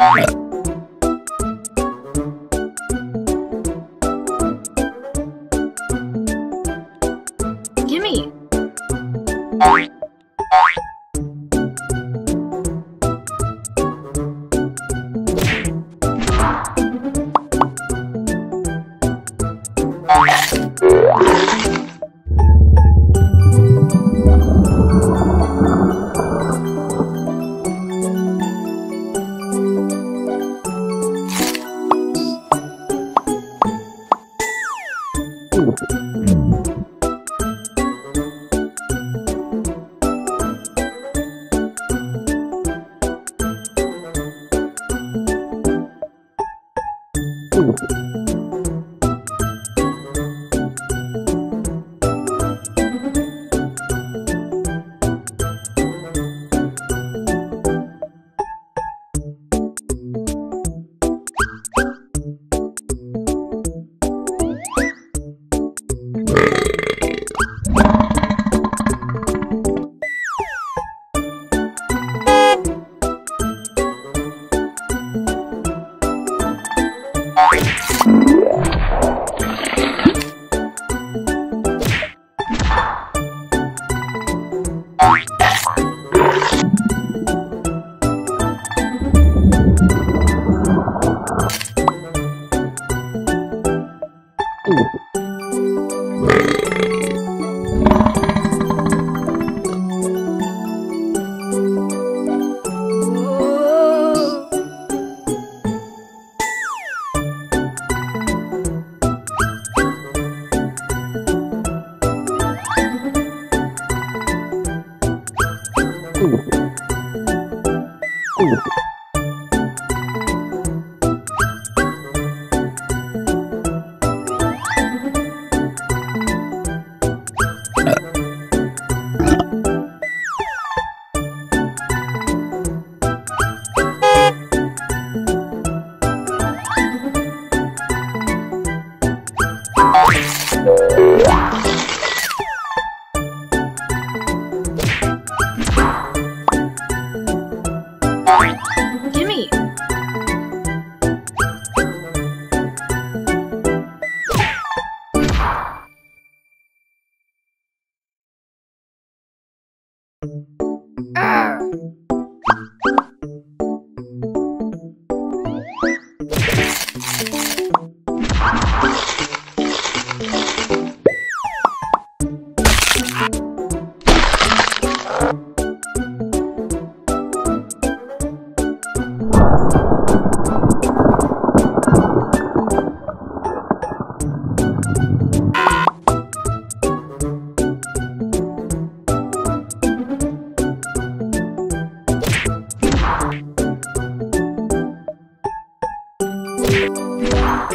Música you Ooh. Bye.